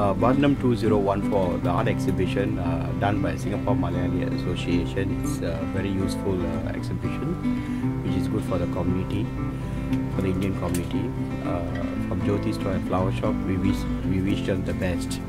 uh, Varnam 2014, the art exhibition uh, done by Singapore Malayalee Association. It's a very useful uh, exhibition, which is good for the community, for the Indian community. Uh, from Jothi Store flower shop, we wish we wish them the best.